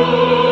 Oh.